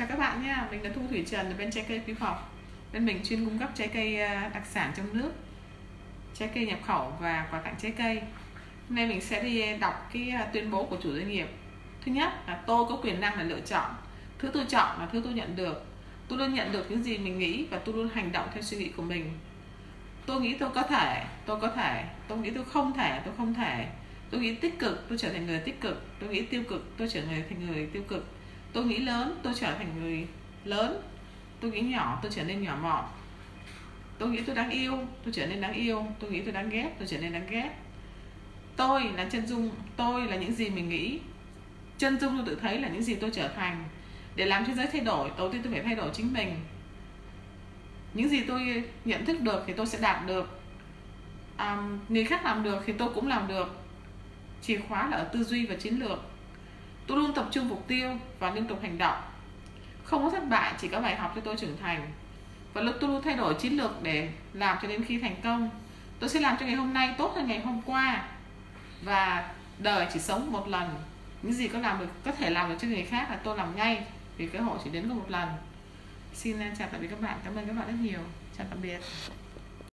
Chào các bạn nha, mình là Thu Thủy Trần ở bên trái cây quý Phọc Bên mình chuyên cung cấp trái cây à, đặc sản trong nước Trái cây nhập khẩu và quà tặng trái cây. Hôm nay mình sẽ đi đọc cái à, tuyên bố của chủ doanh nghiệp. Thứ nhất là tôi có quyền năng là lựa chọn. Thứ tôi chọn là thứ tôi nhận được. Tôi luôn nhận được những gì mình nghĩ và tôi luôn hành động theo suy nghĩ của mình. Tôi nghĩ tôi có thể, tôi có thể. Tôi nghĩ tôi không thể, tôi không thể. Tôi nghĩ tích cực, tôi trở thành người tích cực. Tôi nghĩ tiêu cực, tôi trở thành người tiêu cực tôi nghĩ lớn tôi trở thành người lớn. Tôi nghĩ nhỏ tôi trở nên nhỏ mọn. Tôi nghĩ tôi đáng yêu tôi trở nên đáng yêu. Tôi nghĩ tôi đáng ghét tôi trở nên đáng ghét. Tôi là chân dung tôi là những gì mình nghĩ. Chân dung tôi tự thấy là những gì tôi trở thành. Để làm thế giới thay đổi đầu tiên tôi phải thay đổi chính mình. Những gì tôi nhận thức được thì tôi sẽ đạt được. À, người khác làm được thì tôi cũng làm được. Chìa khóa là ở tư duy và chiến lược tôi luôn tập trung mục tiêu và liên tục hành động. Không có thất bại, chỉ có bài học cho tôi trưởng thành. Và lúc tôi luôn thay đổi chiến lược để làm cho đến khi thành công, tôi sẽ làm cho ngày hôm nay tốt hơn ngày hôm qua. Và đời chỉ sống một lần. Những gì có làm được, có thể làm được cho người khác là tôi làm ngay vì cơ hội chỉ đến có một lần. Xin chào tạm biệt các bạn. Cảm ơn các bạn rất nhiều. Chào tạm biệt.